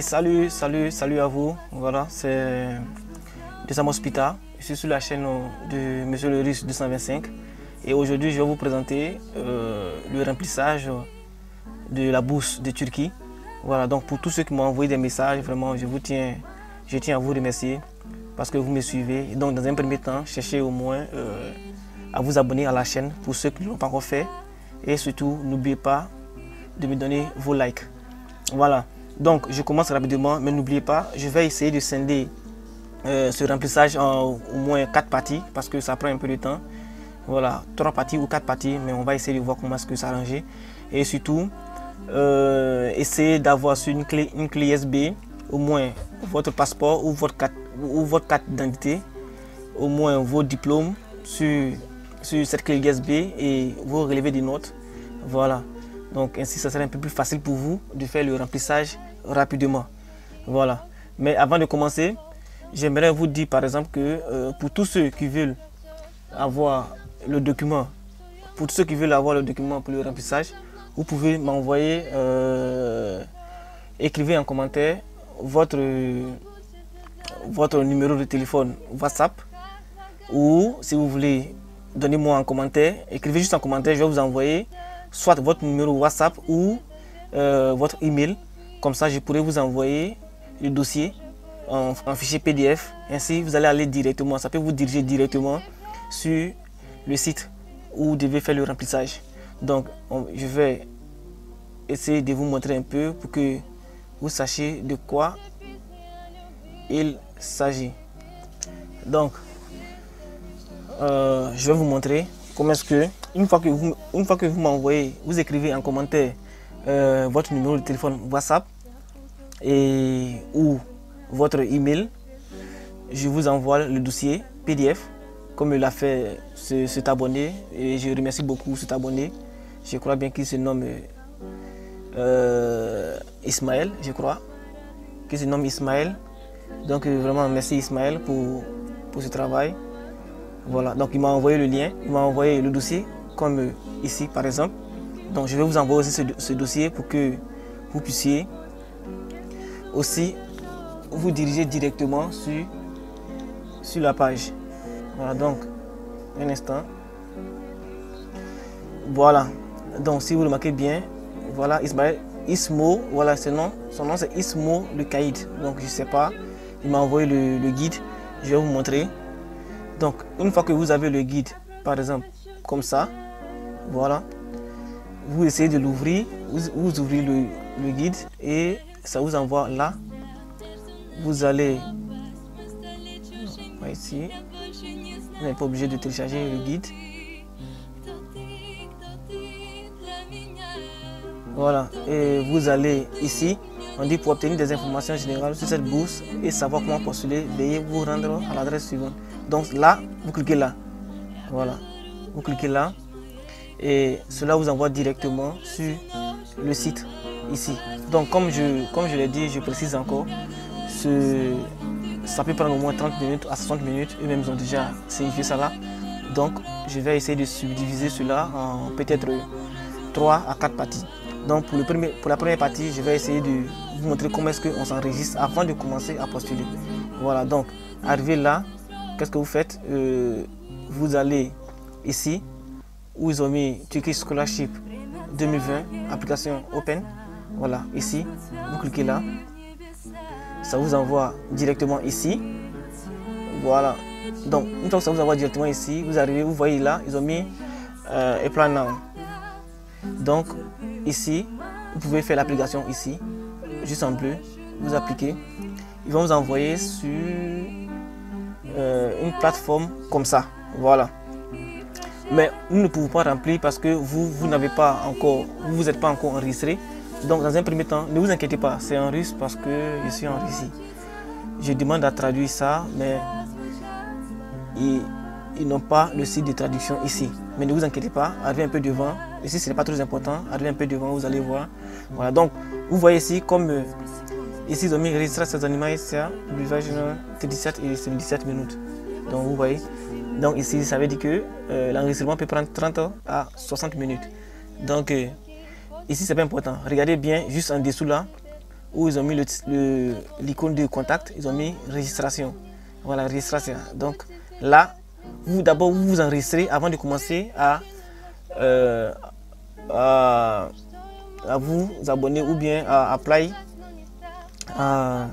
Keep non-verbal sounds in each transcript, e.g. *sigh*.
Salut, salut, salut à vous. Voilà, c'est Desam Hospital. Je suis sur la chaîne de Monsieur le Russe 225. Et aujourd'hui, je vais vous présenter euh, le remplissage de la bourse de Turquie. Voilà, donc pour tous ceux qui m'ont envoyé des messages, vraiment, je vous tiens, je tiens à vous remercier parce que vous me suivez. donc, dans un premier temps, cherchez au moins euh, à vous abonner à la chaîne pour ceux qui ne l'ont pas encore fait. Et surtout, n'oubliez pas de me donner vos likes. Voilà. Donc, je commence rapidement, mais n'oubliez pas, je vais essayer de scinder euh, ce remplissage en au moins quatre parties parce que ça prend un peu de temps. Voilà, trois parties ou quatre parties, mais on va essayer de voir comment est-ce que ça s'arranger. Et surtout, euh, essayer d'avoir sur une clé, une clé USB au moins votre passeport ou votre carte, ou votre carte d'identité, au moins vos diplômes sur, sur cette clé USB et vos relevés des notes. Voilà. Donc ainsi, ça serait un peu plus facile pour vous de faire le remplissage rapidement. Voilà. Mais avant de commencer, j'aimerais vous dire par exemple que euh, pour tous ceux qui veulent avoir le document, pour tous ceux qui veulent avoir le document pour le remplissage, vous pouvez m'envoyer, euh, écrivez en commentaire votre, numéro de téléphone WhatsApp ou si vous voulez, donnez-moi un commentaire, écrivez juste en commentaire, je vais vous envoyer soit votre numéro WhatsApp ou euh, votre email. Comme ça, je pourrais vous envoyer le dossier en, fichier PDF. Ainsi, vous allez aller directement, ça peut vous diriger directement sur le site où vous devez faire le remplissage. Donc, je vais essayer de vous montrer un peu pour que vous sachiez de quoi il s'agit. Donc, euh, je vais vous montrer comment est-ce que, une fois que vous, une fois que vous m'envoyez, vous écrivez en commentaire euh, votre numéro de téléphone WhatsApp et ou votre email, je vous envoie le dossier PDF comme il a fait cet abonné et je remercie beaucoup cet abonné. Je crois bien qu'il se nomme euh, Ismaël, je crois, qu'il se nomme Ismaël. Donc vraiment merci Ismaël pour, pour ce travail. Voilà, donc il m'a envoyé le lien, il m'a envoyé le dossier, comme ici par exemple. Donc je vais vous envoyer aussi ce, dossier pour que vous puissiez aussi vous diriger directement sur, la page. Voilà, donc, un instant. Voilà, donc si vous remarquez bien, voilà, Ismaël, Ismo, voilà, son nom, son nom c'est Ismo le Caïd. Donc je ne sais pas, il m'a envoyé le guide, je vais vous montrer. Donc, une fois que vous avez le guide, par exemple, comme ça, voilà, vous essayez de l'ouvrir, vous, ouvrez le, guide et ça vous envoie là. Vous allez ici. Vous n'êtes pas obligé de télécharger le guide. Voilà, et vous allez ici. On dit pour obtenir des informations générales sur cette bourse et savoir comment postuler, veuillez vous rendre à l'adresse suivante. Donc là, vous cliquez là. Voilà. Vous cliquez là. Et cela vous envoie directement sur le site ici. Donc comme je, comme je l'ai dit, je précise encore, ça peut prendre au moins 30 minutes à 60 minutes. Eux-mêmes ont déjà signifié ça là. Donc je vais essayer de subdiviser cela en peut-être 3 à 4 parties. Donc pour, le premier, pour la première partie, je vais essayer de vous montrer comment est-ce qu'on s'enregistre avant de commencer à postuler. Voilà, donc arrivé là, qu'est-ce que vous faites? Euh, Vous allez ici, où ils ont mis Turkish Scholarship 2020, application Open. Voilà, ici, vous cliquez là. Ça vous envoie directement ici. Voilà. Donc, une fois que ça vous envoie directement ici, vous arrivez, vous voyez là, ils ont mis euh, Now. Donc, ici, vous pouvez faire l'application ici, juste en bleu. Vous appliquez. Ils vont vous envoyer sur euh, une plateforme comme ça. Voilà. Mais nous ne pouvons pas remplir parce que vous, vous n'avez pas encore, vous n'êtes pas encore enregistré. Donc dans un premier temps, ne vous inquiétez pas, c'est en russe parce que je suis en Russie. Je demande à traduire ça, mais ils, n'ont pas le site de traduction ici. Mais ne vous inquiétez pas, arrivez un peu devant. Ici, ce n'est pas très important. Arrivez un peu devant, vous allez voir. Voilà, donc vous voyez ici comme euh, Ici, ils ont mis enregistrer ces animaux ici, l'élevage c'est 17 et c'est 17 minutes. Donc, vous voyez. Donc, ici, ça veut dire que euh, l'enregistrement peut prendre 30 à 60 minutes. Donc, euh, ici, c'est pas important. Regardez bien, juste en dessous là, où ils ont mis l'icône de contact, ils ont mis registration. Voilà, registration. Donc là, vous d'abord vous vous enregistrez avant de commencer à, euh, vous abonner ou bien à apply à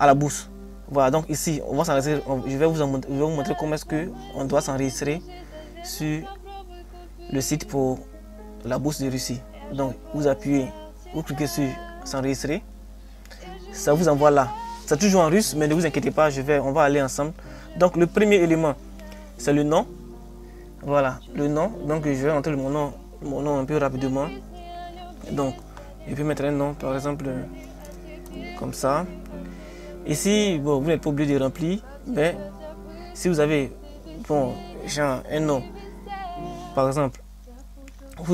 la bourse. Voilà, donc ici, on va. Je vais vous, vous montrer comment est-ce qu'on doit s'enregistrer sur le site pour la bourse de Russie. Donc, vous appuyez, vous cliquez sur s'enregistrer. Ça vous envoie là. C'est toujours en russe, mais ne vous inquiétez pas, je vais, on va aller ensemble. Donc, le premier élément, c'est le nom. Voilà, le nom. Donc, je vais entrer mon nom, mon nom un peu rapidement. Donc, je vais mettre un nom, par exemple, comme ça. Ici, bon, vous n'êtes pas obligé de remplir, mais si vous avez bon, un nom, par exemple,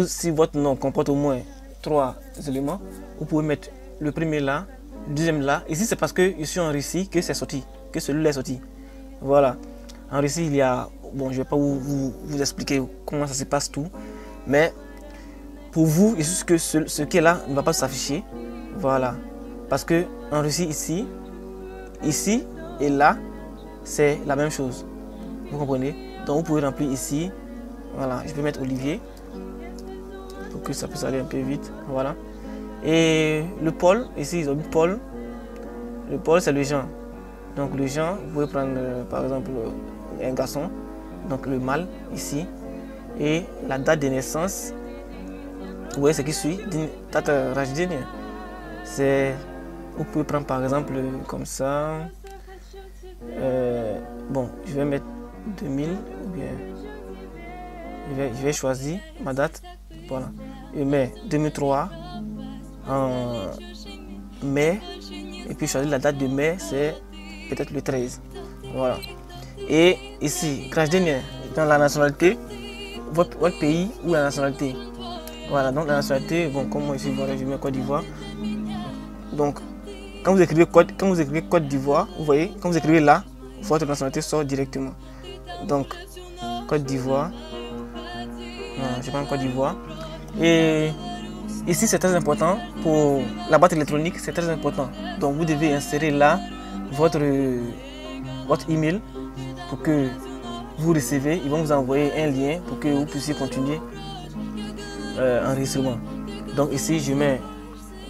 si votre nom comporte au moins trois éléments, vous pouvez mettre le premier là, le deuxième là. Ici, c'est parce que je suis en Russie que c'est sorti, que celui-là est sorti. Voilà. En Russie, il y a. Bon, je ne vais pas vous, vous, expliquer comment ça se passe tout, mais pour vous, que ce, ce qui est là ne va pas s'afficher. Voilà. Parce que en Russie, ici, Ici et là, c'est la même chose. Vous comprenez? Donc vous pouvez remplir ici. Voilà, je peux mettre Olivier pour que ça puisse aller un peu vite. Voilà. Et le pôle, ici ils ont mis pôle. Le pôle c'est le genre. Donc le genre, vous pouvez prendre euh, par exemple un garçon, donc le mâle ici. Et la date de naissance, vous voyez ce qui suit, date Rajdin, c'est vous pouvez prendre par exemple comme ça. Euh, bon, je vais mettre 2000 ou bien. Je vais, choisir ma date. Voilà. Je mets 2003 en mai. Et puis choisir la date de mai, c'est peut-être le 13. Voilà. Et ici, crash dernier, dans la nationalité, votre, votre, pays ou la nationalité. Voilà, donc la nationalité, bon, comme moi ici, voilà, je mets Côte d'Ivoire. Donc, quand vous écrivez Côte, quand vous écrivez Côte d'Ivoire, vous voyez, quand vous écrivez là, votre nationalité sort directement. Donc, Côte d'Ivoire. je prends Côte d'Ivoire. Et ici, c'est très important pour la boîte électronique, c'est très important. Donc, vous devez insérer là votre, votre email pour que vous recevez. Ils vont vous envoyer un lien pour que vous puissiez continuer euh, enregistrement. Donc, ici, je mets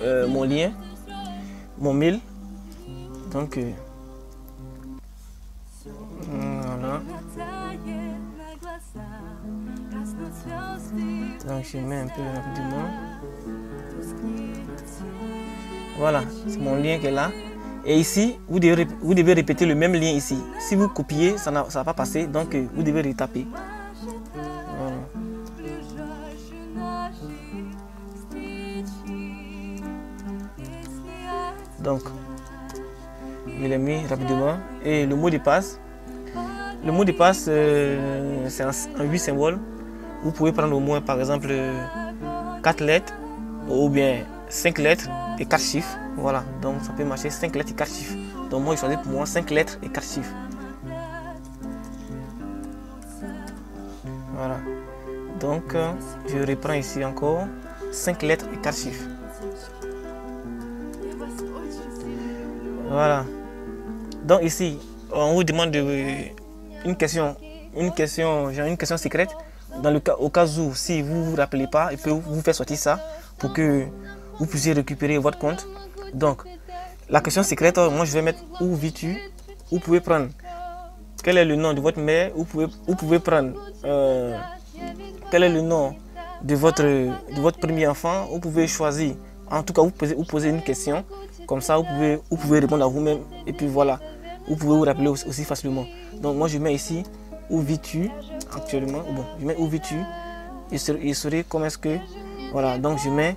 euh, mon lien mon mail. Donc, euh, voilà. Donc, je mets un peu rapidement. Voilà, c'est mon lien qui est là. Et ici, vous devez, vous devez répéter le même lien ici. Si vous copiez, ça ne va pas passer. Donc, euh, vous devez retaper. Donc, je l'ai mis rapidement. Et le mot de passe, le mot de passe, euh, c'est un, 8 symboles. Vous pouvez prendre au moins, par exemple, 4 lettres ou bien 5 lettres et 4 chiffres. Voilà, donc ça peut marcher 5 lettres et 4 chiffres. Donc moi, je choisis pour moi 5 lettres et 4 chiffres. Voilà. Donc, euh, je reprends ici encore 5 lettres et 4 chiffres. Voilà. Donc ici, on vous demande une question, une question, une question secrète. Dans le cas, au cas où, si vous ne vous rappelez pas, il peut vous faire sortir ça pour que vous puissiez récupérer votre compte. Donc, la question secrète, moi je vais mettre où vis-tu? Vous pouvez prendre quel est le nom de votre mère? Vous pouvez, vous pouvez prendre euh, quel est le nom de votre, de votre premier enfant? Vous pouvez choisir, en tout cas, vous posez, vous posez une question comme ça, vous pouvez, vous pouvez répondre à vous-même. Et puis voilà, vous pouvez vous rappeler aussi, facilement. Donc moi, je mets ici où vis-tu actuellement? Bon, je mets où vis-tu? Il serait, comment est-ce que. Voilà, donc je mets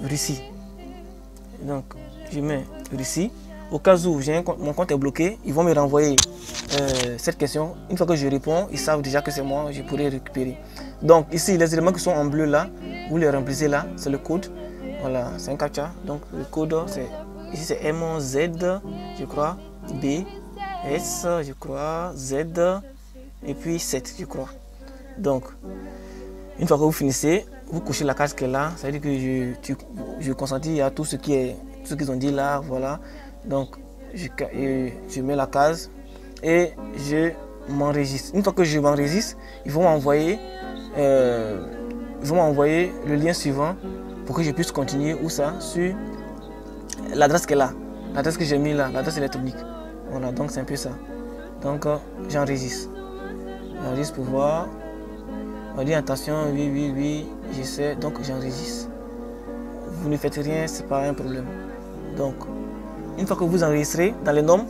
Russie. Donc je mets Russie. Au cas où mon compte est bloqué, ils vont me renvoyer euh, cette question. Une fois que je réponds, ils savent déjà que c'est moi, je pourrais récupérer. Donc ici, les éléments qui sont en bleu là, vous les remplissez là, c'est le code. Voilà, c'est un captcha. Donc le code, c'est Ici, c'est M, Z, je crois, B, S, je crois, Z, et puis 7, je crois. Donc, une fois que vous finissez, vous couchez la case qui est là, ça veut dire que je, je consentis à tout ce qui est ce qu'ils ont dit là, voilà. Donc, je, je mets la case et je m'enregistre. Une fois que je m'enregistre, ils vont m'envoyer euh, vont m'envoyer le lien suivant pour que je puisse continuer où ça sur l'adresse qu'elle a, l'adresse que j'ai mis là, l'adresse électronique. Voilà, donc c'est un peu ça. Donc euh, j'enregistre. J'enregistre pour voir. On dit attention, oui, oui, oui, j'essaie, donc j'enregistre. Vous ne faites rien, c'est pas un problème. Donc, une fois que vous enregistrez dans les noms,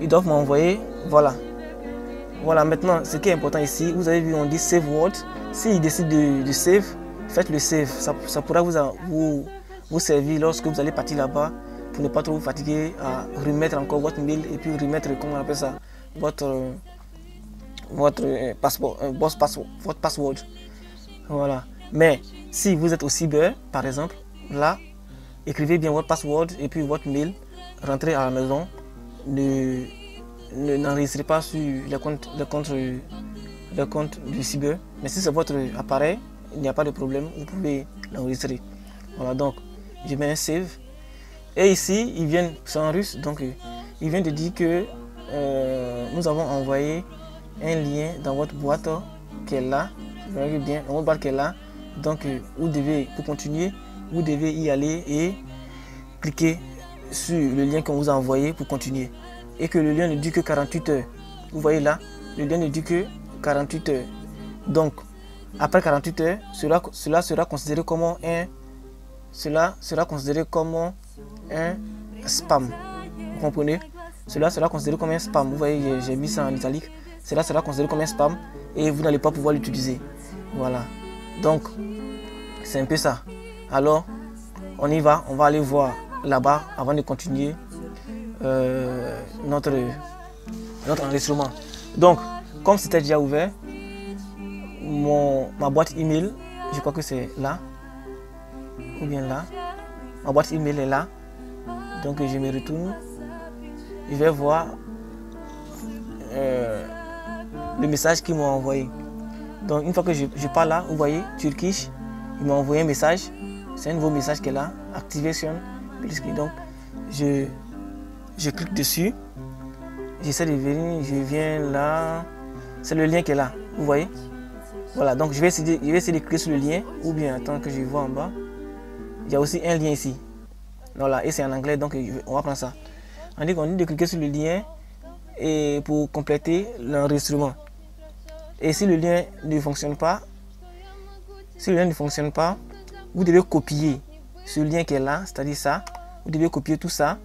ils doivent m'envoyer, voilà. Voilà, maintenant, ce qui est important ici, vous avez vu, on dit save word. S'ils décident de, save, faites le save. Ça, pourra vous, vous servir lorsque vous allez partir là-bas pour ne pas trop vous fatiguer à remettre encore votre mail et puis remettre, comment on appelle ça, votre, votre euh, passeport, euh, votre password. Voilà. Mais si vous êtes au cyber, par exemple, là, écrivez bien votre password et puis votre mail, rentrez à la maison, ne n'enregistrez pas sur le compte, le compte, le compte du cyber. Mais si c'est votre appareil, il n'y a pas de problème, vous pouvez l'enregistrer. Voilà, donc je mets un save. Et ici, ils viennent, c'est en russe, donc euh, il vient de dire que euh, nous avons envoyé un lien dans votre boîte qui est là. Vous bien, dans votre boîte qui là. Donc, euh, vous devez, pour continuer, vous devez y aller et cliquer sur le lien qu'on vous a envoyé pour continuer. Et que le lien ne dure que 48 heures. Vous voyez là, le lien ne dure que 48 heures. Donc, après 48 heures, cela, cela sera considéré comme un cela sera considéré comme un spam. Vous comprenez? Cela sera considéré comme un spam. Vous voyez, j'ai mis ça en italique. Cela sera considéré comme un spam et vous n'allez pas pouvoir l'utiliser. Voilà. Donc, c'est un peu ça. Alors, on y va. On va aller voir là-bas avant de continuer euh, notre, notre enregistrement. Donc, comme c'était déjà ouvert, mon, ma boîte email, je crois que c'est là, ou bien là. Ma boîte email est là. Donc je me retourne. Je vais voir euh, le message qu'ils m'ont envoyé. Donc une fois que je, je pars là, vous voyez, Turkish, ils m'ont envoyé un message. C'est un nouveau message qui est là, Activation. Donc je, je clique dessus. J'essaie de venir, je viens là. C'est le lien qui est là, vous voyez. Voilà, donc je vais, essayer, je vais essayer de cliquer sur le lien ou bien attendre que je vois en bas. Il y a aussi un lien ici. Voilà, et c'est en anglais, donc on va prendre ça. On dit qu'on dit de cliquer sur le lien et pour compléter l'enregistrement. Et si le lien ne fonctionne pas, si le lien ne fonctionne pas, vous devez copier ce lien qui est là, c'est-à-dire ça. Vous devez copier tout ça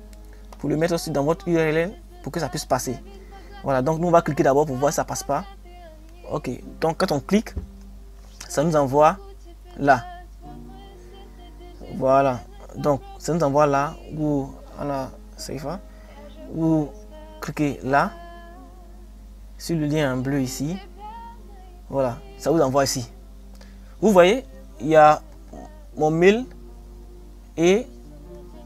pour le mettre aussi dans votre URL pour que ça puisse passer. Voilà, donc nous on va cliquer d'abord pour voir si ça passe pas. Ok, donc quand on clique, ça nous envoie là. Voilà. Donc, ça nous envoie là où on a Saifa. Vous cliquez là, sur le lien en bleu ici. Voilà, ça vous envoie ici. Vous voyez, il y a mon mail et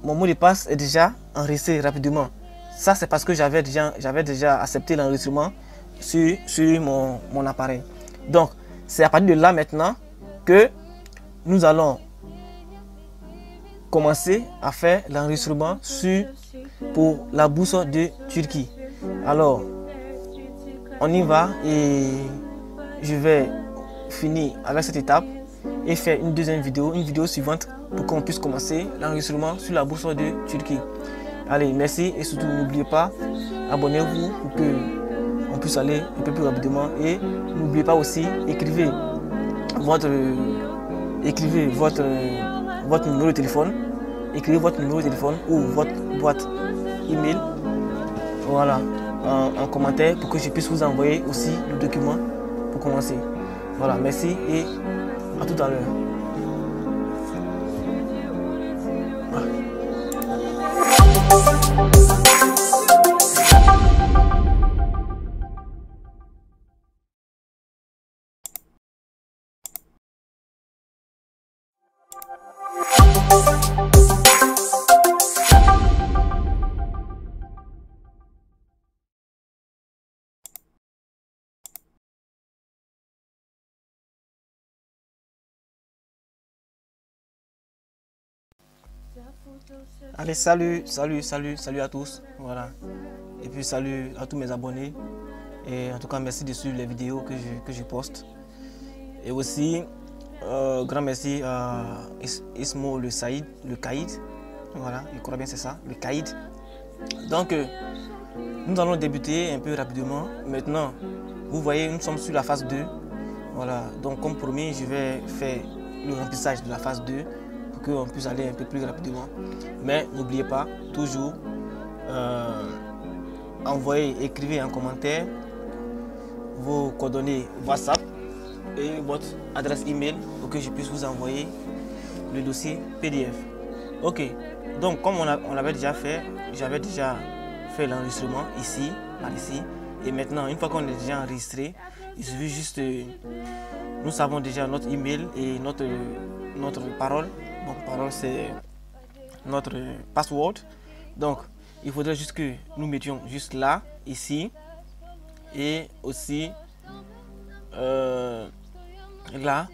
mon mot de passe est déjà enregistré rapidement. Ça, c'est parce que j'avais déjà, déjà accepté l'enregistrement sur, sur mon, mon appareil. Donc, c'est à partir de là maintenant que nous allons commencer à faire l'enregistrement sur pour la bourse de Turquie. Alors, on y va et je vais finir avec cette étape et faire une deuxième vidéo, une vidéo suivante pour qu'on puisse commencer l'enregistrement sur la bourse de Turquie. Allez, merci et surtout n'oubliez pas, abonnez-vous pour que on puisse aller un peu plus rapidement et n'oubliez pas aussi, écrivez votre, écrivez votre votre numéro de téléphone, écrivez votre numéro de téléphone ou votre boîte email voilà, en, commentaire pour que je puisse vous envoyer aussi le document pour commencer. Voilà, merci et à tout à l'heure. Allez, salut, salut, salut, salut à tous. Voilà. Et puis salut à tous mes abonnés. Et en tout cas, merci de suivre les vidéos que je, que je poste. Et aussi, euh, grand merci à Ismo le Saïd, le Kaïd. Voilà, je crois bien c'est ça, le Kaïd. Donc, euh, nous allons débuter un peu rapidement. Maintenant, vous voyez, nous sommes sur la phase 2. Voilà, donc comme promis, je vais faire le remplissage de la phase 2 pour qu'on puisse aller un peu plus rapidement. Mais n'oubliez pas, toujours, euh, envoyez, écrivez un commentaire vos coordonnées WhatsApp et votre adresse email pour que je puisse vous envoyer le dossier PDF. Ok, donc comme on, l'avait déjà fait, j'avais déjà fait l'enregistrement ici, par ici. Et maintenant, une fois qu'on est déjà enregistré, il suffit juste, nous savons déjà notre email et notre, notre parole. Donc parole c'est notre password. Donc il faudrait juste que nous mettions juste là, ici, et aussi euh, là,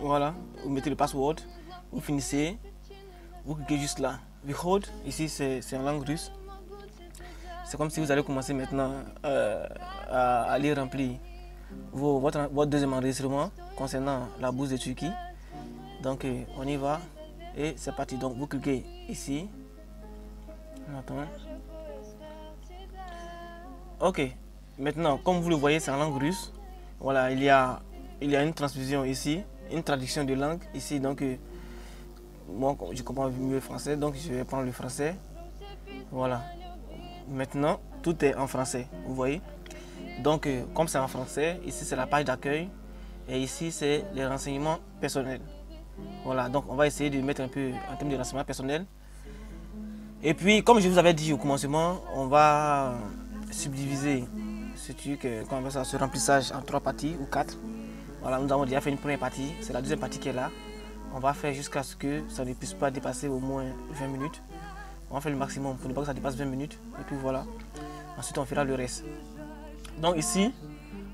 voilà, vous mettez le password, vous finissez, vous cliquez juste là. Behold, ici c'est en langue russe. C'est comme si vous allez commencer maintenant euh, à aller remplir votre, votre, deuxième enregistrement concernant la bourse de Turquie. Donc euh, on y va et c'est parti. Donc vous cliquez ici. On. Ok, Maintenant, comme vous le voyez, c'est en langue russe. Voilà, il y a, il y a une transfusion ici, une traduction de langue ici. Donc, euh, moi, je comprends mieux le français, donc je vais prendre le français. Voilà. Maintenant, tout est en français, vous voyez. Donc, euh, comme c'est en français, ici c'est la page d'accueil et ici c'est les renseignements personnels. Voilà, donc on va essayer de mettre un peu en termes de renseignements personnels. Et puis, comme je vous avais dit au commencement, on va subdiviser que quand on ça, ce remplissage en trois parties ou quatre. Voilà, nous avons déjà fait une première partie, c'est la deuxième partie qui est là. On va faire jusqu'à ce que ça ne puisse pas dépasser au moins 20 minutes. On va faire le maximum pour ne pas que ça dépasse 20 minutes. Et puis voilà. Ensuite, on fera le reste. Donc ici,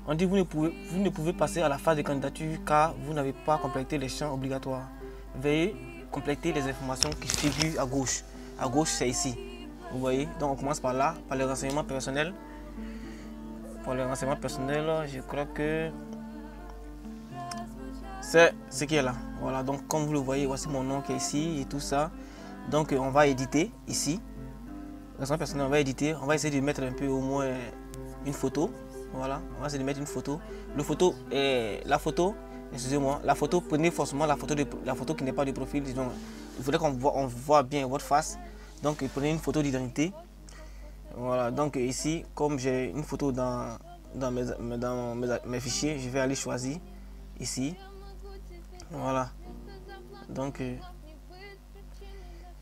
on dit vous ne pouvez, vous ne pouvez passer à la phase de candidature car vous n'avez pas complété les champs obligatoires. Veuillez compléter les informations qui figurent à gauche. À gauche, c'est ici. Vous voyez? Donc on commence par là, par les renseignements personnels. Pour le renseignement personnel, je crois que c'est ce qui est là. Voilà, donc comme vous le voyez, voici mon nom qui est ici et tout ça. Donc on va éditer ici. Renseignement personnel, on va éditer. On va essayer de mettre un peu au moins une photo. Voilà, on va de mettre une photo. Le photo la photo. Excusez-moi, la photo, prenez forcément la photo, de, la photo qui n'est pas de profil. Disons, il faudrait qu'on voit, on voit bien votre face. Donc prenez une photo d'identité. Voilà, donc ici, comme j'ai une photo dans, dans, mes, dans mes, fichiers, je vais aller choisir ici. Voilà. Donc, euh,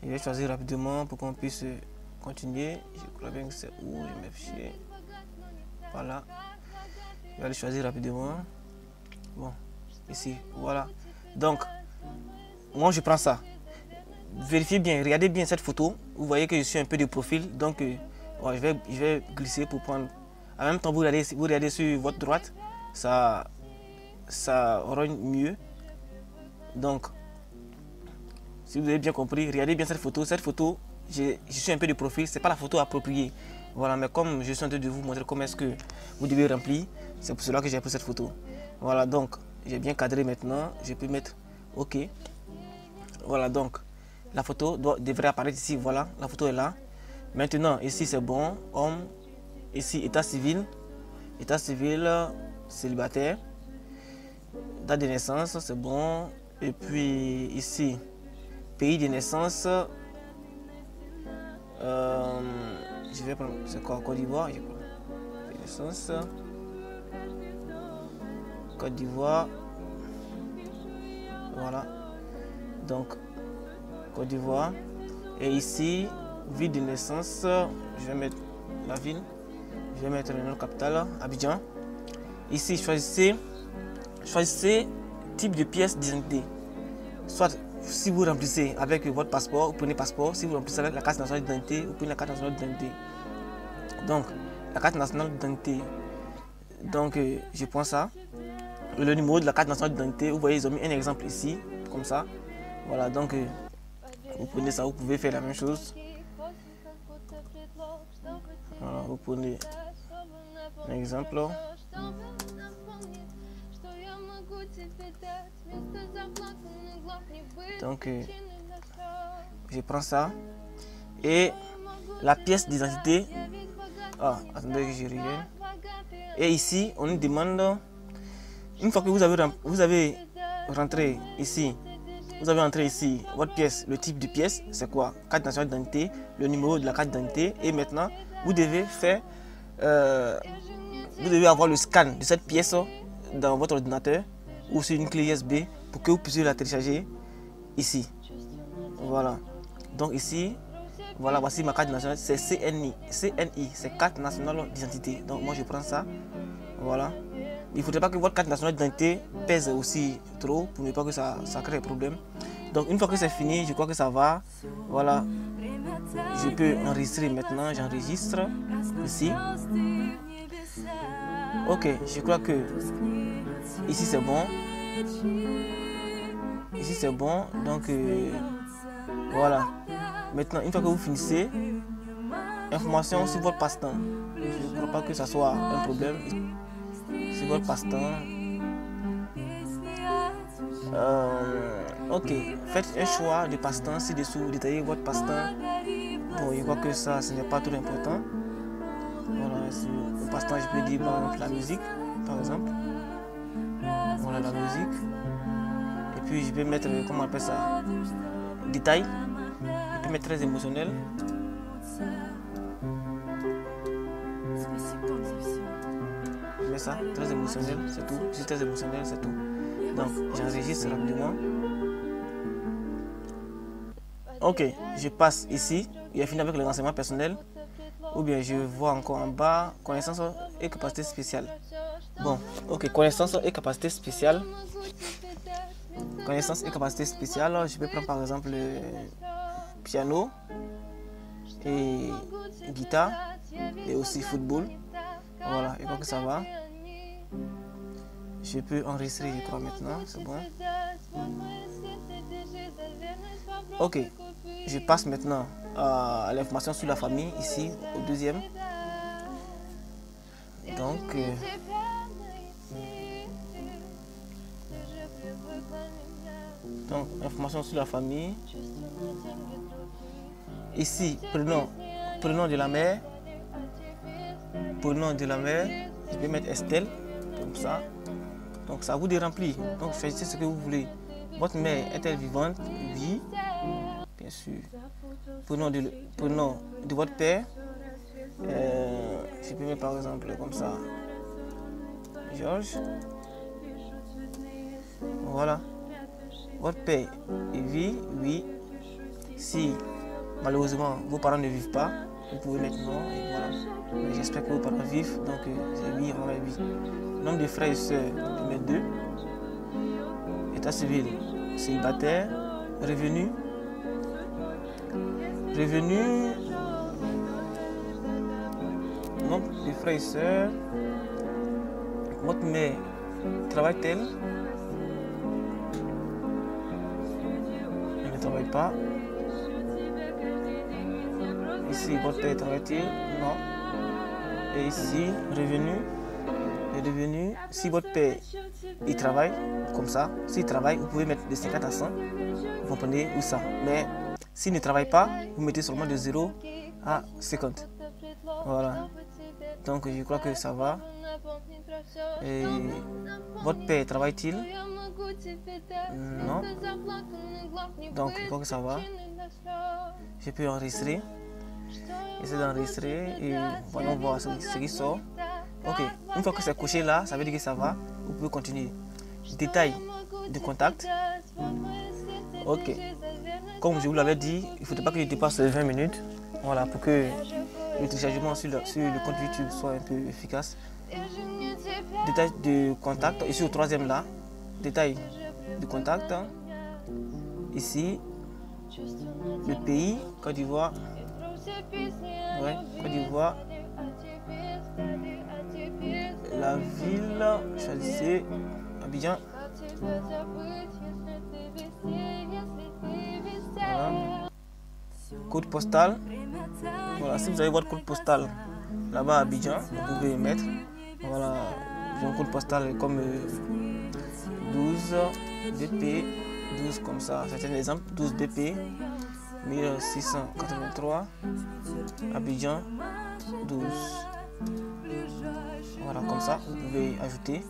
je vais choisir rapidement pour qu'on puisse continuer. Je crois bien que c'est où mes fichiers? Voilà. Je vais aller choisir rapidement. Bon, ici, voilà. Donc, moi je prends ça. Vérifiez bien, regardez bien cette photo. Vous voyez que je suis un peu de profil. Donc, euh, je, vais, je vais glisser pour prendre. En même temps, vous regardez, vous regardez sur votre droite, ça, ça rogne mieux. Donc, si vous avez bien compris, regardez bien cette photo. Cette photo, je, suis un peu de profil, c'est pas la photo appropriée. Voilà, mais comme je suis en train de vous montrer comment est-ce que vous devez remplir, c'est pour cela que j'ai pris cette photo. Voilà, donc j'ai bien cadré maintenant. Je peux mettre OK. Voilà, donc la photo devrait apparaître ici. Voilà, la photo est là. Maintenant, ici c'est bon. Homme. Ici, état civil. État civil, célibataire. Date de naissance, c'est bon. Et puis ici, pays de naissance. Euh, je vais prendre, c'est quoi Côte d'Ivoire? Pays de naissance. Côte d'Ivoire. Voilà. Donc, Côte d'Ivoire. Et ici, ville de naissance, je vais mettre la ville, je vais mettre le nom capital, Abidjan. Ici, choisissez, choisissez type de pièce d'identité. Soit si vous remplissez avec votre passeport, vous prenez passeport. Si vous remplissez avec la carte nationale d'identité, vous prenez la carte nationale d'identité. Donc, la carte nationale d'identité. Donc, euh, je prends ça. Le numéro de la carte nationale d'identité, vous voyez, ils ont mis un exemple ici, comme ça. Voilà, donc, euh, Vous prenez ça, vous pouvez faire la même chose. Voilà, vous prenez un exemple. Donc, euh, je prends ça. Et la pièce d'identité. Ah, attendez que je. Et ici, on nous demande, une fois que vous avez, vous avez rentré ici, vous avez entré ici votre pièce, le type de pièce, c'est quoi? Carte nationale d'identité, le numéro de la carte d'identité. Et maintenant, vous devez faire, euh, vous devez avoir le scan de cette pièce dans votre ordinateur ou sur une clé USB pour que vous puissiez la télécharger ici. Voilà. Donc ici, voilà, voici ma carte nationale, c'est CNI. CNI, c'est carte nationale d'identité. Donc moi je prends ça. Voilà. Il ne faudrait pas que votre carte nationale d'identité pèse aussi trop pour ne pas que ça, ça crée problème. Donc une fois que c'est fini, je crois que ça va. Voilà. Je peux enregistrer maintenant, j'enregistre ici. Ok, je crois que ici c'est bon. Ici c'est bon. Donc euh, voilà. Maintenant, une fois que vous finissez, information sur votre passe-temps. Je ne crois pas que ça soit un problème. Sur votre passe-temps. Euh, ok, faites un choix de passe-temps ci-dessous, détaillez votre passe-temps. Bon, je crois que ça, ce n'est pas trop important. Voilà, le passe-temps, je peux dire par exemple la musique, par exemple. Voilà la musique. Et puis je vais mettre, comment on appelle ça, détail très émotionnel. Je ça, très émotionnel, c'est tout. C'est très émotionnel, c'est tout. Donc, j'enregistre rapidement. Ok, je passe ici. Il a fini avec le renseignement personnel. Ou bien je vois encore en bas, connaissance et capacité spéciale. Bon, ok, connaissance et capacité spéciale. Connaissance et capacité spéciale, je peux prendre par exemple piano et guitare et aussi football. Voilà, et que ça va. Je peux enregistrer, je crois, maintenant. C'est bon. Ok, je passe maintenant à l'information sur la famille, ici, au deuxième. Donc, euh, donc, information sur la famille. Ici, prenons, prenons de la mer. Prenons de la mer. Je vais mettre Estelle, comme ça. Donc ça vous remplir. Donc choisissez ce que vous voulez. Votre mère est-elle vivante? Oui, bien sûr. Prenons de, prenons de votre père. Euh, je peux mettre par exemple comme ça. Georges. Voilà. Votre père vit, oui. Si Malheureusement, vos parents ne vivent pas. Vous pouvez mettre non. J'espère que vos parents vivent, donc c'est oui, on va. Nombre de frères et sœurs, mettre deux. État civil, célibataire. Revenu. Revenu. Nombre de frères et sœurs. Votre mère travaille-t-elle? Travaille pas. Ici, votre père travaille-t-il Non. Et ici, revenu. Les revenus, si votre père il travaille, comme ça, s'il travaille, vous pouvez mettre de 50 à 100. Vous comprenez où ça? Mais s'il ne travaille pas, vous mettez seulement de 0 à 50. Voilà. Donc je crois que ça va. Votre père travaille-t-il? Non. Donc que ça va? Je peux enregistrer. Essayez d'enregistrer et voyons voir ce, qui sort. Ok, une fois que c'est couché là, ça veut dire que ça va. Vous pouvez continuer. Détail de contact. Ok. Comme je vous l'avais dit, il ne faudrait pas que je dépasse les 20 minutes. Voilà, pour que le téléchargement sur le, sur le compte YouTube soit un peu efficace. Détail de contact, ici au troisième là. Détail de contact. Ici, le pays, Côte d'Ivoire. Ouais, Côte d'Ivoire. La ville, choisissez Abidjan. Voilà. code postal. Voilà, si vous avez votre code postal là-bas à Abidjan, vous pouvez y mettre. Voilà, j'ai un code postal comme 12 BP, 12 comme ça, c'est un exemple, 12 BP, 1683, Abidjan, 12. Voilà, comme ça, vous pouvez ajouter.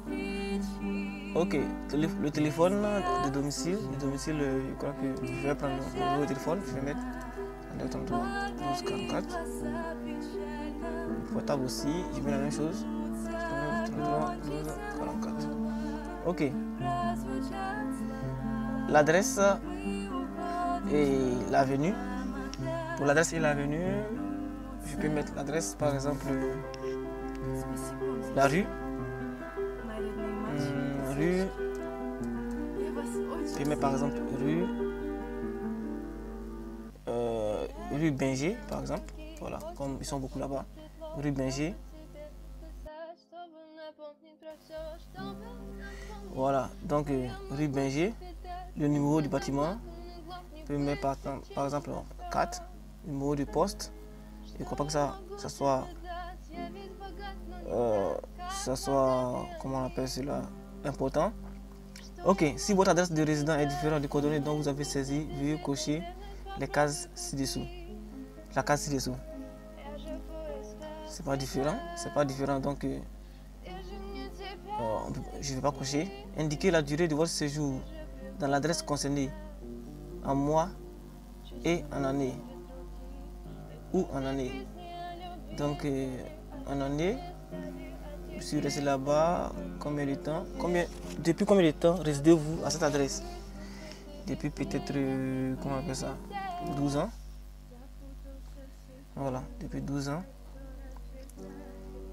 Ok, le téléphone de domicile, le domicile, je crois que je vais prendre le nouveau téléphone, je vais mettre 12 44. Portable aussi, je mets la même chose. 12 44. Ok. L'adresse et l'avenue. Pour l'adresse et l'avenue, je peux mettre l'adresse par exemple la rue. Hum, rue. Je peux mettre par exemple rue. Euh, rue Binger par exemple. Voilà, comme ils sont beaucoup là-bas. Rue Binger. Voilà, donc euh, rue Binger, le numéro du bâtiment, peut mettre par, exemple 4, le numéro du poste. Je ne pas que ça, soit, euh, ça soit, comment on appelle cela, important. Ok, si votre adresse de résidence est différente des coordonnées dont vous avez saisi, veuillez cocher les cases ci-dessous. La case ci-dessous. C'est pas différent, c'est pas différent donc euh, je ne vais pas cocher. Indiquez la durée de votre séjour dans l'adresse concernée en mois et en année. Ou en année. Donc euh, en année, je suis resté là-bas combien de temps? Combien, Depuis combien de temps résidez-vous à cette adresse? Depuis peut-être, euh, comment on appelle ça? 12 ans. Voilà, depuis 12 ans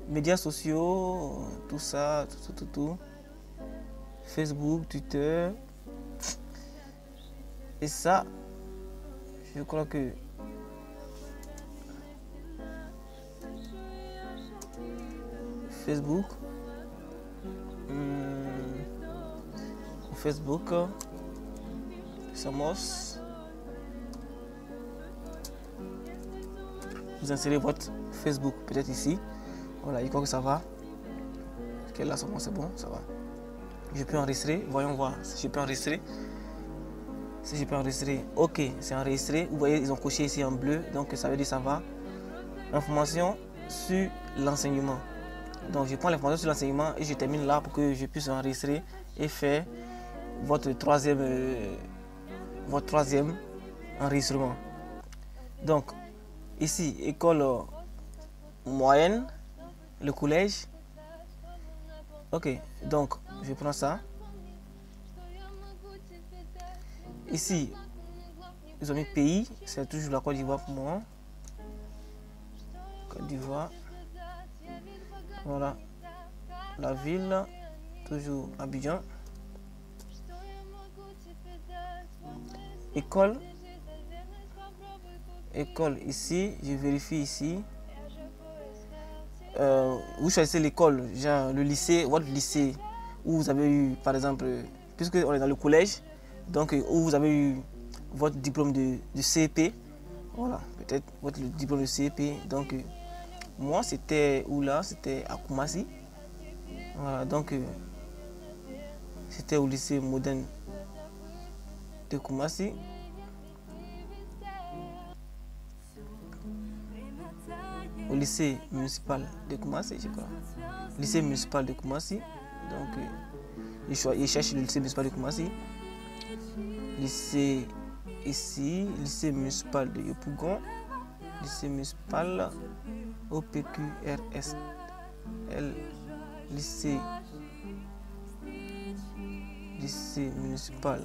médias sociaux, tout ça, tout, tout, tout, Facebook, Twitter. Et ça, je crois que Facebook, hmm, Facebook, Samos, vous insérez votre Facebook peut-être ici. Voilà, il crois que ça va. Ok, là, c'est bon, ça va. Je peux enregistrer. Voyons voir si je peux enregistrer. Si je peux enregistrer. Ok, c'est enregistré. Vous voyez, ils ont coché ici en bleu. Donc, ça veut dire ça va. Information sur l'enseignement. Donc, je prends l'information sur l'enseignement et je termine là pour que je puisse enregistrer et faire votre troisième, euh, votre troisième enregistrement. Donc, ici, école moyenne le collège. Ok, donc je prends ça. Ici, ils ont mis pays, c'est toujours la Côte d'Ivoire pour moi. Côte d'Ivoire. Voilà. La ville, toujours Abidjan. École. École ici, je vérifie ici. Euh, vous choisissez l'école, genre le lycée, votre lycée, où vous avez eu, par exemple, puisque on est dans le collège, donc où vous avez eu votre diplôme de, CEP, voilà, peut-être votre diplôme de CEP. Donc, moi, c'était où là C'était à Koumassi. Voilà, donc, c'était au lycée moderne de Koumassi. Lycée municipal de Koumassi, je crois. Lycée municipal de Koumassi. Donc, euh, il, cherche le lycée municipal de Koumassi. Lycée ici, lycée municipal de Yopougon. Lycée municipal OPQRSL. Lycée, lycée municipal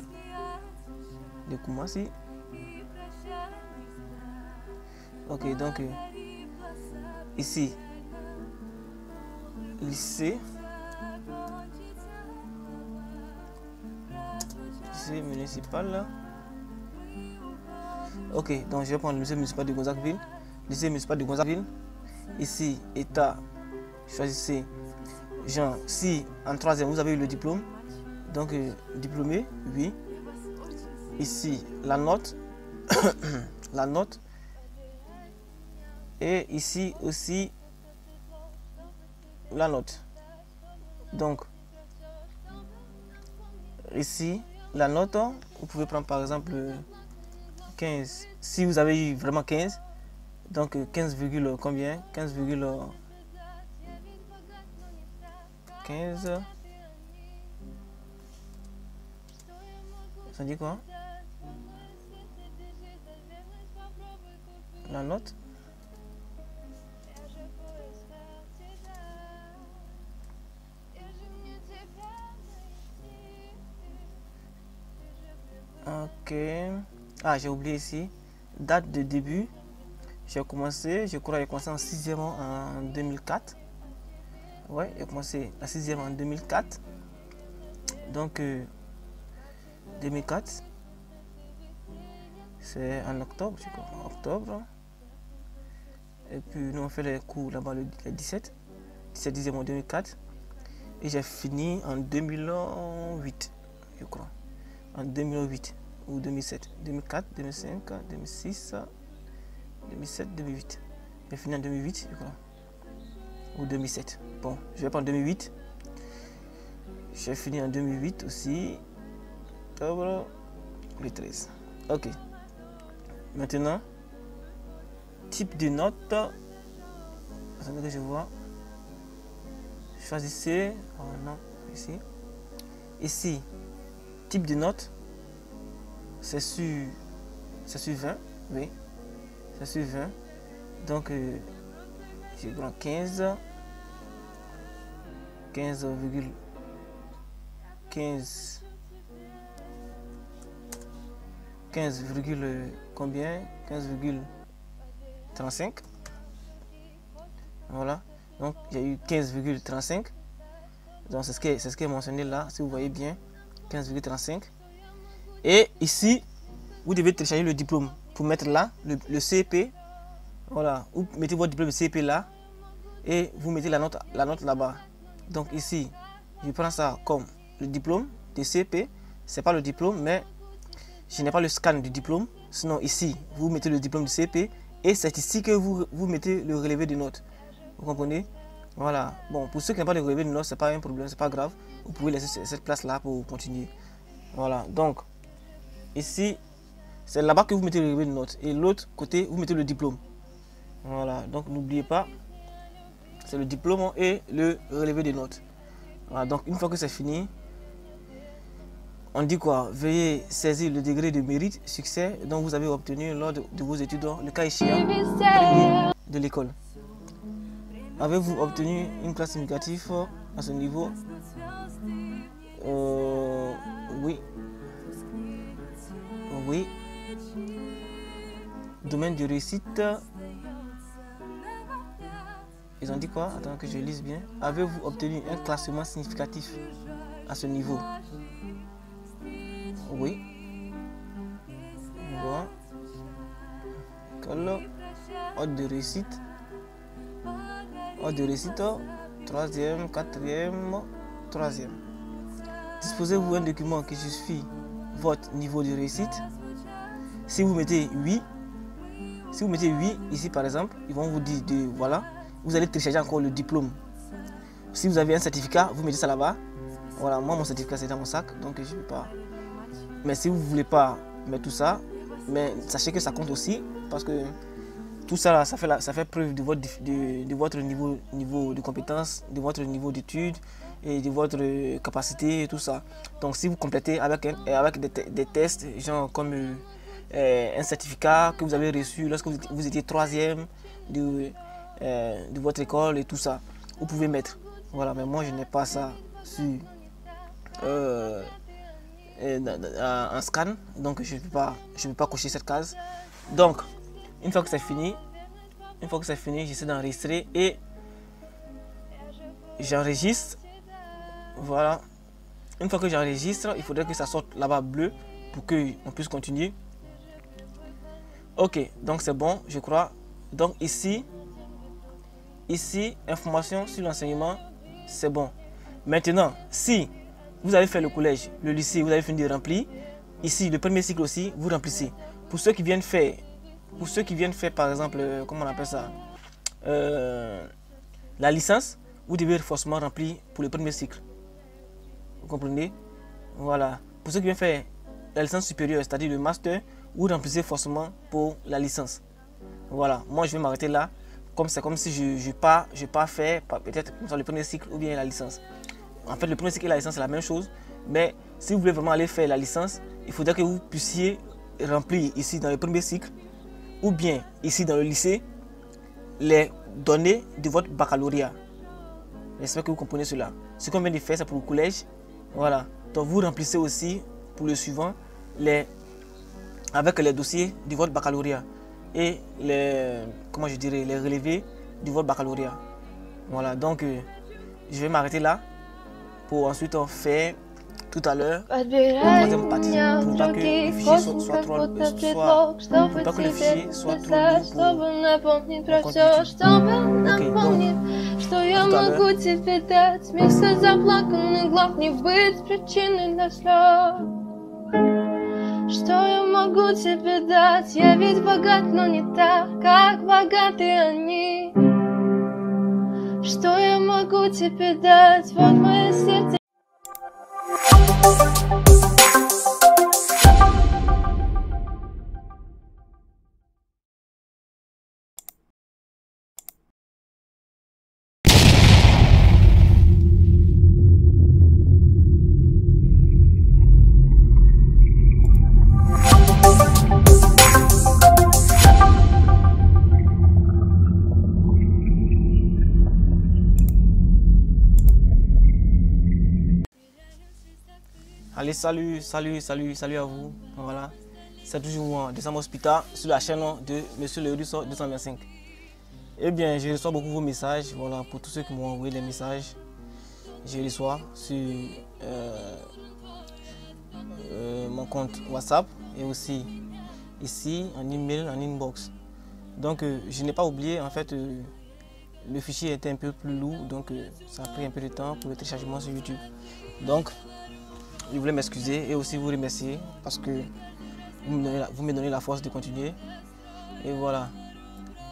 de Koumassi. Ok, donc. Euh, ici, lycée, lycée municipal. Ok, donc je vais prendre le lycée municipal de Gonzagueville. Lycée municipal de Gonzagueville. Ici, État, choisissez. Genre, si en troisième vous avez eu le diplôme, donc euh, diplômé, oui. Ici, la note, *coughs* la note, Et ici aussi, la note. Donc, ici, la note, vous pouvez prendre par exemple 15. Si vous avez eu vraiment 15, donc 15, combien? 15, 15. Ça dit quoi? La note Ok. Ah, j'ai oublié ici. Date de début. J'ai commencé, je crois, j'ai commencé en 6 en 2004. Ouais, j'ai commencé la 6 en 2004. Donc, 2004. Euh, c'est en octobre, je crois. octobre. Et puis, nous, on fait les cours là-bas le, 17. 17 dixième en 2004. Et j'ai fini en 2008, je crois en 2008 ou 2007, 2004, 2005, 2006, 2007, 2008. J'ai fini en 2008, je crois. Ou 2007. Bon, je vais prendre 2008. J'ai fini en 2008 aussi. Octobre, le 13. Ok. Maintenant, type de note. Attendez que je vois. Choisissez. Oh non, ici. Ici, type de note, c'est sur, sur 20, oui, c'est sur 20. Donc, euh, j'ai 15, 15, 15, 15, combien? 15,35. Voilà. Donc, a eu 15,35. Donc, c'est ce, qui est, ce qui est mentionné là, si vous voyez bien. 15,35. Et ici, vous devez télécharger le diplôme pour mettre là, le, CP. Voilà, vous mettez votre diplôme CP là et vous mettez la note, la note là-bas. Donc ici, je prends ça comme le diplôme de CP. C'est pas le diplôme, mais je n'ai pas le scan du diplôme. Sinon ici, vous mettez le diplôme de CP et c'est ici que vous, vous mettez le relevé de notes. Vous comprenez? Voilà. Bon, pour ceux qui n'ont pas le relevé de notes, c'est pas un problème, c'est pas grave. Vous pouvez laisser cette place là pour continuer. Voilà. Donc Ici, c'est là-bas que vous mettez le de notes. Et l'autre côté, vous mettez le diplôme. Voilà, donc n'oubliez pas, c'est le diplôme et le relevé de notes. Voilà, donc une fois que c'est fini, on dit quoi? Veuillez saisir le degré de mérite, succès dont vous avez obtenu lors de, vos études, le cas échéant de l'école. Avez-vous obtenu une classe significative à ce niveau? Euh, Oui, oui. Domaine de réussite. Ils ont dit quoi? Attends que je lise bien. Avez-vous obtenu un classement significatif à ce niveau? Oui. Bon. Ordre de réussite? Ordre de réussite. Troisième, quatrième, troisième. Disposez-vous un document qui justifie votre niveau de réussite si vous mettez 8, si vous mettez 8 ici par exemple, ils vont vous dire de voilà, vous allez télécharger encore le diplôme. Si vous avez un certificat, vous mettez ça là-bas. Voilà, moi mon certificat c'est dans mon sac, donc je ne vais pas. Mais si vous ne voulez pas mettre tout ça, mais sachez que ça compte aussi parce que tout ça, ça fait, ça fait preuve de votre, de, votre niveau, niveau de compétence, de votre niveau d'études de votre capacité et tout ça. Donc si vous complétez avec, avec des, tests, genre comme euh, euh, un certificat que vous avez reçu lorsque vous, étiez troisième de, euh, de votre école et tout ça. Vous pouvez mettre. Voilà, mais moi je n'ai pas ça sur euh, un scan, donc je ne peux, pas, je peux pas cocher cette case. Donc, une fois que c'est fini, une fois que c'est fini, j'essaie d'enregistrer et j'enregistre. Voilà. Une fois que j'enregistre, il faudrait que ça sorte là-bas bleu pour qu'on puisse continuer. Ok, donc c'est bon, je crois. Donc ici, ici, information sur l'enseignement, c'est bon. Maintenant, si vous avez fait le collège, le lycée, vous avez fini de remplir, ici, le premier cycle aussi, vous remplissez. Pour ceux qui viennent faire, pour ceux qui viennent faire par exemple, euh, comment on appelle ça, euh, la licence, vous devez forcément remplir pour le premier cycle. Vous comprenez? Voilà. Pour ceux qui viennent faire la licence supérieure, c'est-à-dire le master, vous remplissez forcément pour la licence. Voilà. Moi, je vais m'arrêter là. Comme c'est comme si je n'ai pas, pas fait peut-être le premier cycle ou bien la licence. En fait, le premier cycle et la licence, c'est la même chose. Mais si vous voulez vraiment aller faire la licence, il faudrait que vous puissiez remplir ici dans le premier cycle ou bien ici dans le lycée les données de votre baccalauréat. J'espère que vous comprenez cela. Ce qu'on vient de faire, c'est pour le collège. Voilà. Donc vous remplissez aussi pour le suivant les, avec les dossiers de votre baccalauréat et les, comment je dirais, les relevés de votre baccalauréat. Voilà. Donc euh, je vais m'arrêter là pour ensuite faire tout à l'heure la troisième partie pour pas que le fichier soit, soit trop soit, pour pas que le fichier soit trop lourd pour Что я могу тебе дать? Вместо заплаканных глав не быть причиной для слез Что я могу тебе дать? Я ведь богат, но не так, как богаты они Что я могу тебе дать? Вот мое сердце salut, salut, salut, salut à vous. Voilà. C'est toujours de Sam Hospital sur la chaîne de Monsieur le Russo 225. Eh bien, je reçois beaucoup vos messages. Voilà, pour tous ceux qui m'ont envoyé des messages, je reçois sur euh, euh, mon compte WhatsApp et aussi ici en email, en inbox. Donc, euh, je n'ai pas oublié, en fait, le fichier était un peu plus lourd, donc ça a pris un peu de temps pour le téléchargement sur YouTube. Donc, je voulais m'excuser et aussi vous remercier parce que vous me, donnez la, force de continuer. Et voilà.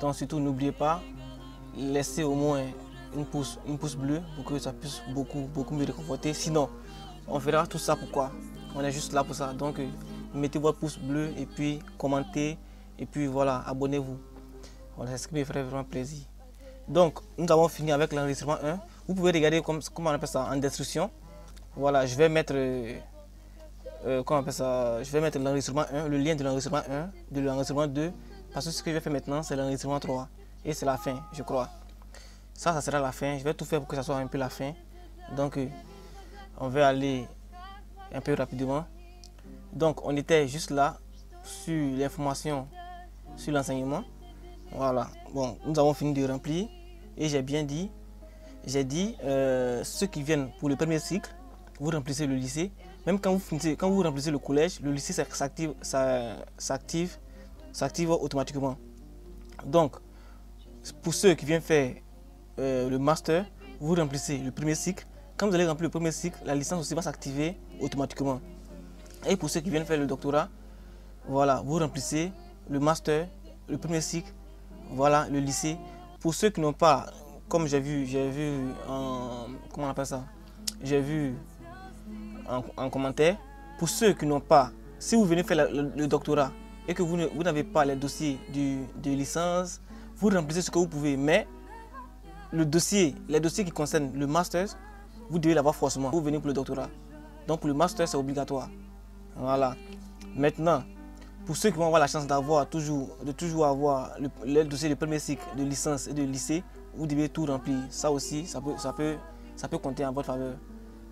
Donc surtout n'oubliez pas, laissez au moins une pouce, une pouce bleue pour que ça puisse beaucoup, beaucoup me réconforter. Sinon, on fera tout ça pourquoi On est juste là pour ça. Donc mettez votre pouce bleu et puis commentez et puis voilà, abonnez-vous. Voilà, c'est ce qui me ferait vraiment plaisir. Donc, nous avons fini avec l'enregistrement 1. Vous pouvez regarder comme, comment on appelle ça en destruction. Voilà, je vais mettre, euh, euh, comment on appelle ça, je vais mettre l'enregistrement 1, le lien de l'enregistrement 1, de l'enregistrement 2, parce que ce que je vais faire maintenant, c'est l'enregistrement 3. Et c'est la fin, je crois. Ça, ça sera la fin. Je vais tout faire pour que ça soit un peu la fin. Donc, euh, on va aller un peu rapidement. Donc, on était juste là sur l'information sur l'enseignement. Voilà. Bon, nous avons fini de remplir. Et j'ai bien dit, j'ai dit, ceux qui viennent pour le premier cycle, vous remplissez le lycée. Même quand vous, finissez, quand vous remplissez le collège, le lycée s'active automatiquement. Donc, pour ceux qui viennent faire euh, le master, vous remplissez le premier cycle. Quand vous allez remplir le premier cycle, la licence aussi va s'activer automatiquement. Et pour ceux qui viennent faire le doctorat, voilà, vous remplissez le master, le premier cycle, voilà, le lycée. Pour ceux qui n'ont pas, comme j'ai vu, j'ai vu, en, comment on appelle ça, j'ai vu en, commentaire. Pour ceux qui n'ont pas, si vous venez faire le, doctorat et que vous n'avez pas les dossiers de licence, vous remplissez ce que vous pouvez. Mais le dossier, les dossiers qui concernent le master, vous devez l'avoir forcément. Vous venez pour le doctorat. Donc pour le master, c'est obligatoire. Voilà. Maintenant, pour ceux qui vont avoir la chance d'avoir toujours, de toujours avoir le, dossier de premier cycle de licence et de lycée, vous devez tout remplir. Ça aussi, ça peut, ça peut, ça peut compter en votre faveur.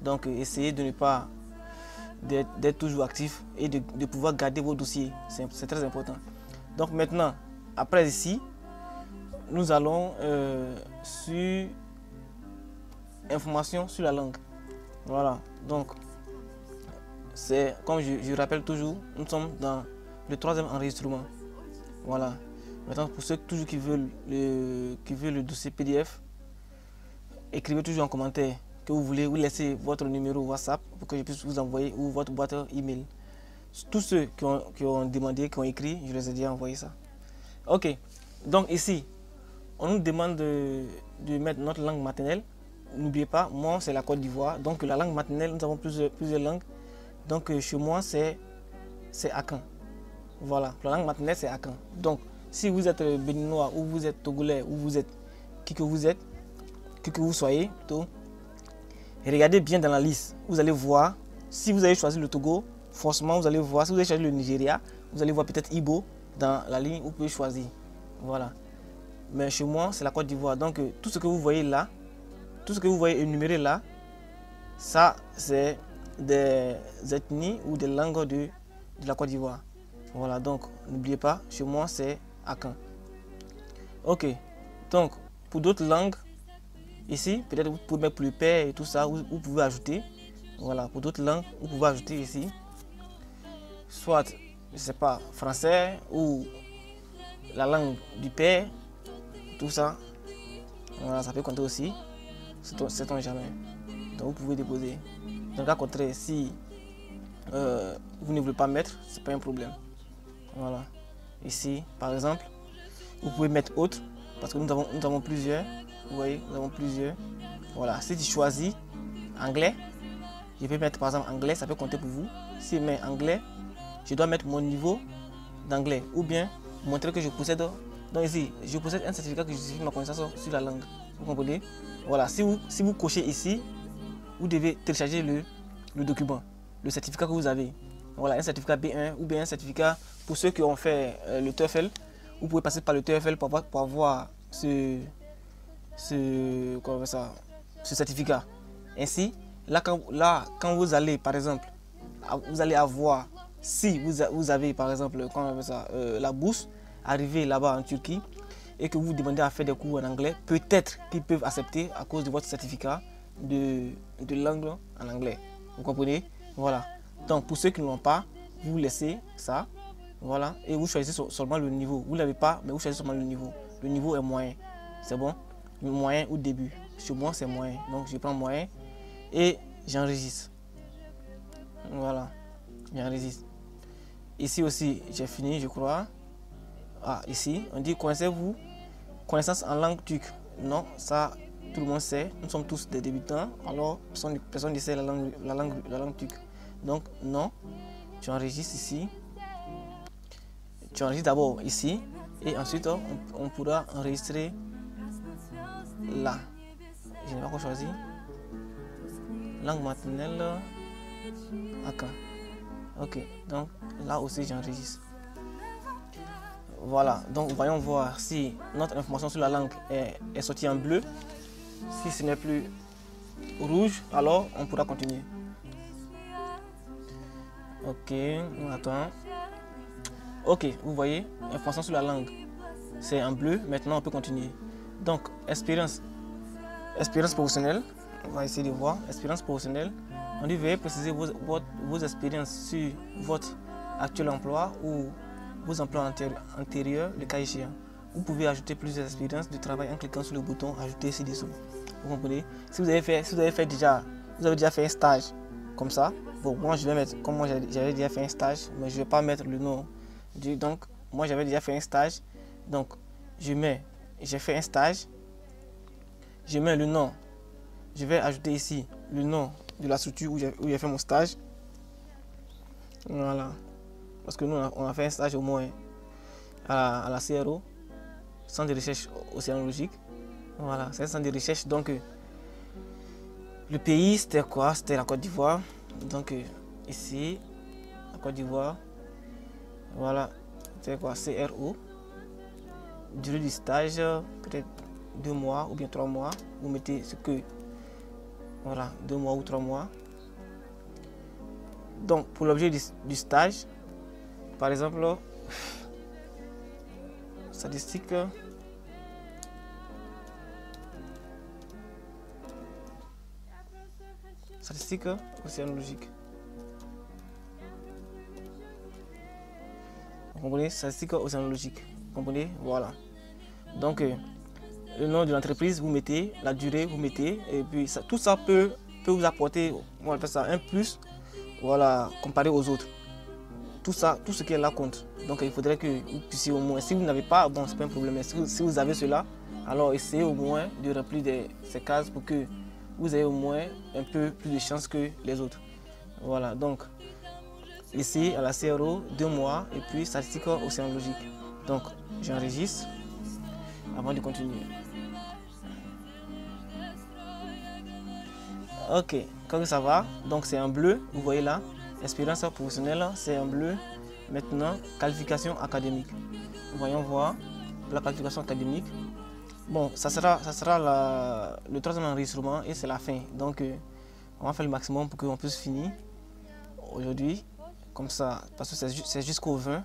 Donc essayez de ne pas d'être toujours actif et de, pouvoir garder vos dossiers. C'est très important. Donc maintenant, après ici, nous allons euh, sur information sur la langue. Voilà. Donc, c'est comme je, rappelle toujours, nous sommes dans le troisième enregistrement. Voilà. Maintenant, pour ceux toujours qui veulent le, qui veulent le dossier PDF, écrivez toujours en commentaire que vous voulez, vous laissez votre numéro WhatsApp pour que je puisse vous envoyer ou votre boîte email. Tous ceux qui ont, demandé, qui ont écrit, je les ai déjà envoyé ça. Ok, donc ici, on nous demande de, mettre notre langue maternelle. N'oubliez pas, moi c'est la Côte d'Ivoire. Donc la langue maternelle, nous avons plusieurs, langues. Donc euh, chez moi c'est Akan. Voilà, la langue maternelle c'est Akan. Donc si vous êtes béninois ou vous êtes togolais ou vous êtes qui que vous êtes, qui que vous soyez regardez bien dans la liste. Vous allez voir, si vous avez choisi le Togo, forcément vous allez voir, si vous avez choisi le Nigeria, vous allez voir peut-être Ibo dans la ligne où vous pouvez choisir. Voilà. Mais chez moi, c'est la Côte d'Ivoire. Donc euh, tout ce que vous voyez là, tout ce que vous voyez énuméré là, ça c'est des ethnies ou des langues de la Côte d'Ivoire. Voilà, donc n'oubliez pas, chez moi c'est Akan. Ok, donc pour d'autres langues, ici, peut-être vous pouvez mettre plus père et tout ça, vous, pouvez ajouter. Voilà, pour d'autres langues, vous pouvez ajouter ici. Soit, je sais pas, français ou la langue du père, tout ça. Voilà, ça peut compter aussi. C'est ton jamais. Donc vous pouvez déposer. Dans le cas contraire, si euh, vous ne voulez pas mettre, c'est pas un problème. Voilà. Ici, par exemple, vous pouvez mettre autre parce que nous avons plusieurs. Vous voyez, nous avons plusieurs. Voilà. Si tu choisis anglais, je vais mettre par exemple anglais, ça peut compter pour vous. Si je mets anglais, je dois mettre mon niveau d'anglais ou bien montrer que je possède. Donc ici, je possède un certificat que justifie ma connaissance sur la langue. Vous comprenez? Voilà, si vous, si vous cochez ici, vous devez télécharger le, le document, le certificat que vous avez. Voilà, un certificat B1 ou bien un certificat pour ceux qui ont fait euh, le TOEFL. Vous pouvez passer par le TOEFL pour avoir, pour avoir ce, ce, certificat. Ainsi, là quand, là, quand vous allez, par exemple, vous allez avoir, si vous, vous avez, par exemple, ça, euh, la bourse, arriver là-bas en Turquie, et que vous demandez à faire des cours en anglais, peut-être qu'ils peuvent accepter à cause de votre certificat de, de langue en anglais. Vous comprenez? Voilà. Donc pour ceux qui ne l'ont pas, vous laissez ça. Voilà. Et vous choisissez seulement le niveau. Vous ne l'avez pas, mais vous choisissez seulement le niveau. Le niveau est moyen. C'est bon? Moyen ou début. Chez moi, c'est moyen. Donc je prends moyen et j'enregistre. Voilà. J'enregistre. Ici aussi, j'ai fini, je crois. Ah, ici, on dit connaissez-vous connaissance en langue turque? Non, ça, tout le monde sait. Nous sommes tous des débutants. Alors, personne, personne ne sait la langue, la langue, la langue turque. Donc, non. Tu enregistres ici. Tu enregistres d'abord ici. Et ensuite, on, pourra enregistrer là. Je n'ai pas encore choisi. Langue maternelle. Ok. Ok. Donc, là aussi, j'enregistre. Voilà, donc voyons voir si notre information sur la langue est, est sortie en bleu. Si ce n'est plus rouge, alors on pourra continuer. Ok, on attend. Ok, vous voyez, information sur la langue, c'est en bleu. Maintenant, on peut continuer. Donc, expérience, expérience professionnelle. On va essayer de voir. Expérience professionnelle. On dit veuillez préciser vos, vos, expériences sur votre actuel emploi ou vos emplois antérieurs, le cas échéant. Vous pouvez ajouter plusieurs expériences de travail en cliquant sur le bouton Ajouter ci-dessous. Vous comprenez? Si vous avez fait, si vous avez fait déjà, vous avez déjà fait un stage comme ça, Bon, moi je vais mettre, comme moi j'avais déjà fait un stage, mais je ne vais pas mettre le nom. Donc, moi j'avais déjà fait un stage. Donc, je mets, j'ai fait un stage. Je mets le nom. Je vais ajouter ici le nom de la structure où j'ai fait mon stage. Voilà. Parce que nous, on a fait un stage au moins à la, CRO, Centre de recherche océanologique. Voilà, c'est un centre de recherche. Donc, euh, le pays, c'était quoi? C'était la Côte d'Ivoire. Donc euh, ici, la Côte d'Ivoire, voilà, c'est quoi? CRO. Durée du stage, peut-être deux mois ou bien trois mois. Vous mettez ce que, voilà, deux mois ou trois mois. Donc pour l'objet du, stage, par exemple, *laughs* statistique. Statistique océanologique. Vous comprenez? Statistique océanologique. Comprenez? Voilà. Donc, euh, le nom de l'entreprise, vous mettez, la durée, vous mettez, et puis tout ça peut, peut vous apporter, on appelle ça un plus, voilà, comparé aux autres. Tout ça, tout ce qui est là compte. Donc, il faudrait que vous puissiez au moins, si vous n'avez pas, bon, c'est pas un problème, mais si vous, avez cela, Alors essayez au moins de remplir ces cases pour que vous ayez au moins un peu plus de chance que les autres. Voilà, donc ici à la CRO, deux mois et puis statistique océanologique. Donc j'enregistre avant de continuer. Ok, quand ça va, donc c'est en bleu, vous voyez là, expérience professionnelle, c'est en bleu. Maintenant, qualification académique. Voyons voir la qualification académique. Bon, ça sera, ça sera le troisième enregistrement et c'est la fin. Donc, euh, on va faire le maximum pour qu'on puisse finir aujourd'hui. Comme ça, parce que c'est jusqu'au 20.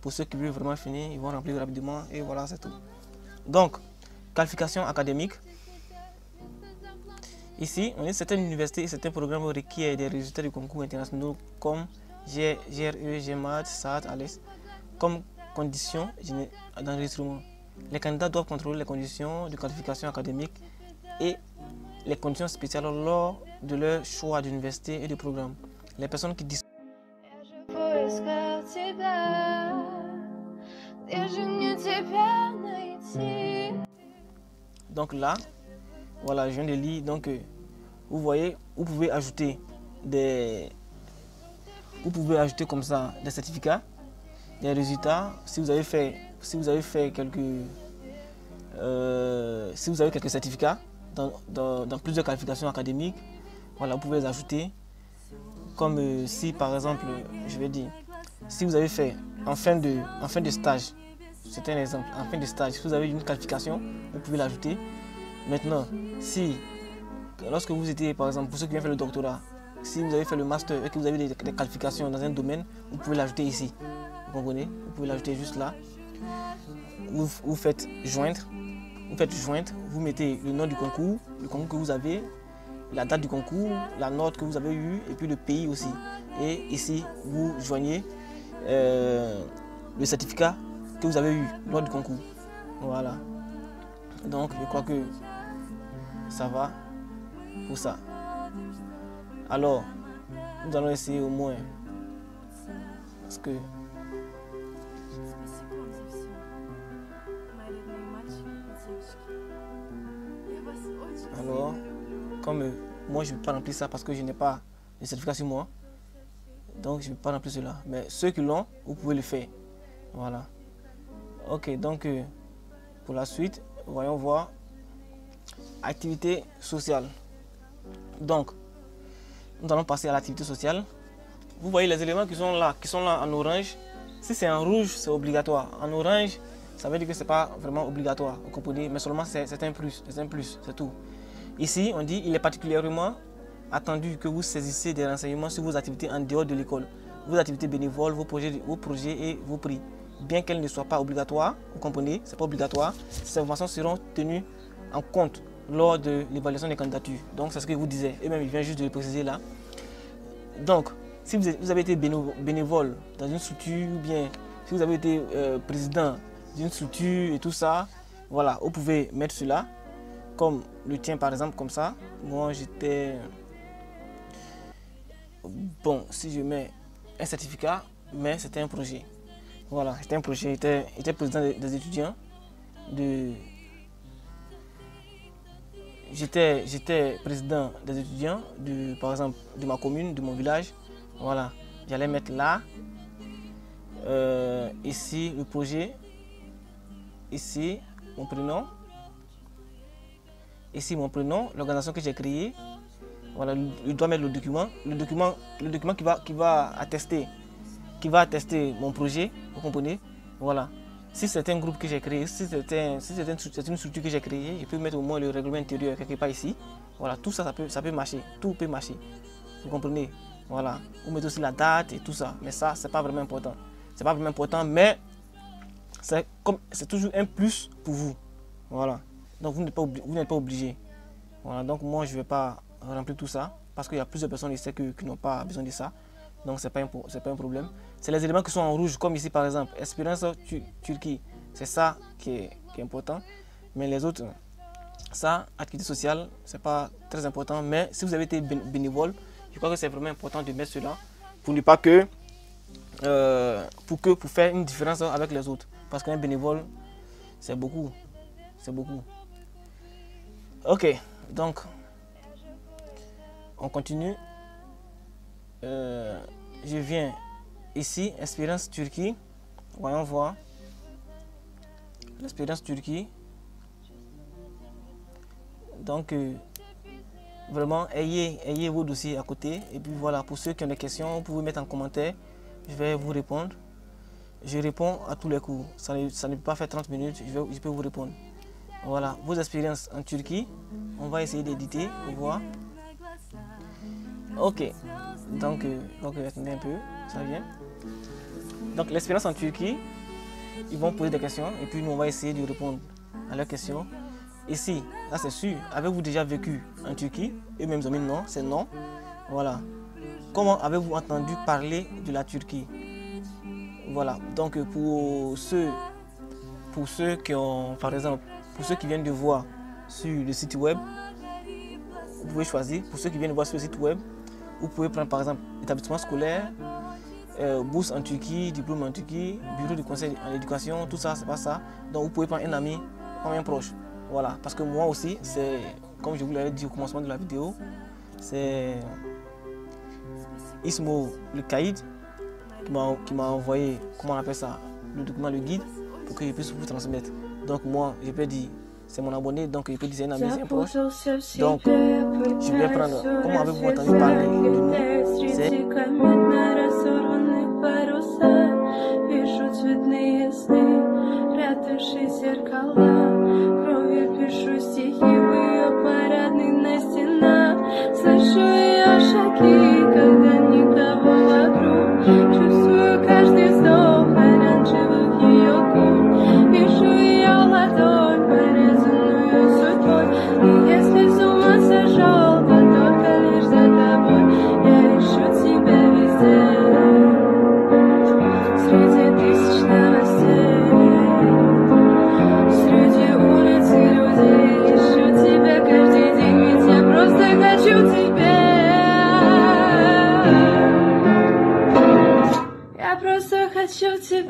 Pour ceux qui veulent vraiment finir, ils vont remplir rapidement et voilà, c'est tout. Donc, qualification académique. Ici, on est certaines universités et certains programmes requièrent des résultats du concours internationaux comme GRE, GMAT, SAT, ALES, comme condition d'enregistrement. Les candidats doivent contrôler les conditions de qualification académique et les conditions spéciales lors de leur choix d'université et de programme. Les personnes qui donc là, voilà, je viens de lire. Donc, euh, vous voyez, vous pouvez ajouter des, vous pouvez ajouter comme ça des certificats, des résultats. Si vous avez fait, si vous avez fait quelques, euh, si vous avez quelques certificats dans, plusieurs qualifications académiques, voilà, vous pouvez les ajouter. Comme euh, si par exemple, je vais dire, si vous avez fait en fin de, en fin de stage, c'est un exemple, en fin de stage, si vous avez une qualification, vous pouvez l'ajouter. Maintenant, si lorsque vous étiez, par exemple, pour ceux qui viennent faire le doctorat, si vous avez fait le master et que vous avez des, qualifications dans un domaine, vous pouvez l'ajouter ici. Vous comprenez? Vous pouvez l'ajouter juste là. Vous, vous faites joindre. Vous faites joindre. Vous mettez le nom du concours, le concours que vous avez, la date du concours, la note que vous avez eue et puis le pays aussi. Et ici, vous joignez euh, le certificat que vous avez eu lors du concours. Voilà. Donc, je crois que ça va pour ça. Alors, nous allons essayer au moins. Parce que. Alors, euh, moi je ne vais pas remplir ça parce que je n'ai pas de certificat sur moi, donc je ne vais pas remplir cela. Mais ceux qui l'ont, vous pouvez le faire. Voilà. Ok, donc euh, pour la suite, voyons voir. Activité sociale. Donc, nous allons passer à l'activité sociale. Vous voyez les éléments qui sont là, qui sont là en orange. Si c'est en rouge, c'est obligatoire. En orange, ça veut dire que ce n'est pas vraiment obligatoire, vous comprenez? Mais seulement c'est un plus, c'est un plus, c'est tout. Ici, on dit il est particulièrement attendu que vous saisissez des renseignements sur vos activités en dehors de l'école, vos activités bénévoles, vos projets, et vos prix. Bien qu'elles ne soient pas obligatoires, vous comprenez, c'est pas obligatoire, ces informations seront tenues en compte lors de l'évaluation des candidatures. Donc c'est ce que vous disiez. Et même il vient juste de le préciser là. Donc, si vous avez été bénévole dans une structure, ou bien si vous avez été euh, président d'une structure et tout ça, voilà, vous pouvez mettre cela. Comme le tien par exemple, comme ça. Moi j'étais... Bon, si je mets un certificat, mais c'était un projet. Voilà, c'était un projet. J'étais président des étudiants de j'étais président des étudiants, de, par exemple, de ma commune, de mon village. Voilà, j'allais mettre là, euh, ici le projet, ici mon prénom, ici mon prénom, l'organisation que j'ai créée. Voilà, je dois mettre le document, le document, le document qui va, qui va attester, qui va attester mon projet, vous comprenez? Voilà. Si c'est un groupe que j'ai créé, si c'est une structure que j'ai créée, je peux mettre au moins le règlement intérieur quelque part ici. Voilà, tout ça, ça peut, ça peut marcher. Tout peut marcher. Vous comprenez? Voilà. Vous mettez aussi la date et tout ça. Mais ça, c'est pas vraiment important. C'est pas vraiment important, mais c'est toujours un plus pour vous. Voilà. Donc vous n'êtes pas, pas obligé. Voilà. Donc moi, je ne vais pas remplir tout ça parce qu'il y a plusieurs personnes ici qui, qui n'ont pas besoin de ça. Donc ce n'est pas, pas un problème. C'est les éléments qui sont en rouge, comme ici par exemple, Espérance Turquie. C'est ça qui est, important. Mais les autres, ça, activité sociale, ce n'est pas très important. Mais si vous avez été bénévole, je crois que c'est vraiment important de mettre cela pour ne pas que, euh, pour que, pour faire une différence avec les autres. Parce qu'un bénévole, c'est beaucoup. C'est beaucoup. Ok, donc, on continue. Euh, je viens ici, expérience Turquie. Voyons voir. L'expérience Turquie. Donc, euh, vraiment, ayez, ayez vos dossiers à côté. Et puis voilà, pour ceux qui ont des questions, vous pouvez mettre en commentaire. Je vais vous répondre. Je réponds à tous les coups. Ça ne, ça peut pas faire 30 minutes, je peux vous répondre. Voilà, vos expériences en Turquie. On va essayer d'éditer pour voir. Ok, donc, euh, donc attendez un peu, ça vient. Donc l'expérience en Turquie, ils vont poser des questions et puis nous on va essayer de répondre à leurs questions. Ici, là c'est sûr, avez-vous déjà vécu en Turquie? Eux-mêmes ont mis non, c'est non. Voilà. Comment avez-vous entendu parler de la Turquie? Voilà. Donc pour ceux, pour ceux qui ont, par exemple, pour ceux qui viennent de voir sur le site web, vous pouvez choisir. Pour ceux qui viennent de voir sur le site web, vous pouvez prendre par exemple établissement scolaire, euh, bourse en Turquie, diplôme en Turquie, bureau de conseil en éducation, tout ça, c'est pas ça. Donc vous pouvez prendre un ami, un proche. Voilà, parce que moi aussi, c'est, comme je vous l'avais dit au commencement de la vidéo, c'est Ismo le Caïd qui m'a envoyé, comment on appelle ça, le document, le guide, pour que je puisse vous transmettre. Donc moi, je peux dire, c'est mon abonné, donc il peut dire c'est un ami, c'est un proche. Donc, je vais prendre, comment avez-vous entendu parler de nous C'est Вижу цветные сны, прятавшие зеркала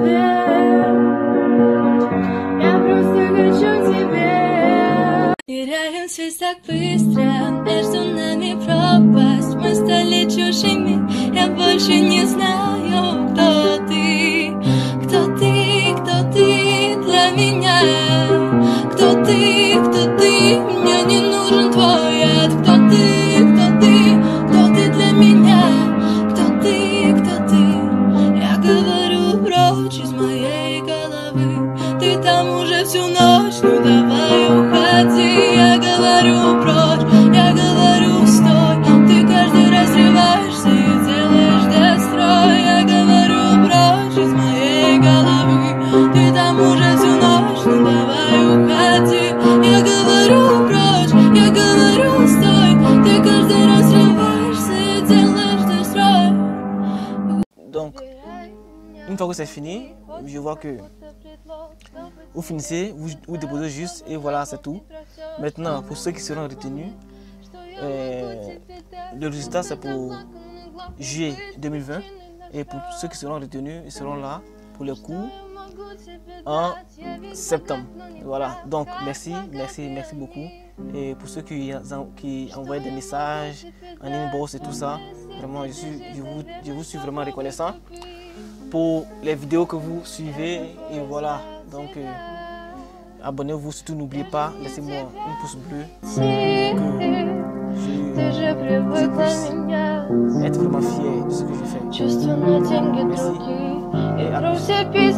Тебя Я просто хочу тебя Теряем связь так быстро. Между нами пропасть. Мы стали чужими. Я больше не знаю, говорю прочь, я говорю стой Ты каждый раз срываешься и делаешь дестрой Я говорю прочь из моей головы Ты там уже всю ночь, ну давай уходи Я говорю прочь, я говорю стой Ты каждый раз срываешься и делаешь дестрой Donc, une fois que c'est fini, je vois que vous finissez, vous, vous déposez juste et voilà, c'est tout. Maintenant, pour ceux qui seront retenus, euh, le résultat c'est pour juillet 2020 et pour ceux qui seront retenus, ils seront là pour les cours en septembre. Voilà, donc merci, merci, merci beaucoup. Et pour ceux qui, qui envoient des messages en inbox et tout ça, vraiment, je vous suis vraiment reconnaissant pour les vidéos que vous suivez. Et voilà, donc, euh, abonnez-vous, surtout n'oubliez pas, laissez-moi un pouce bleu. Je, être vraiment fier de ce que je fais. Merci. Et à plus.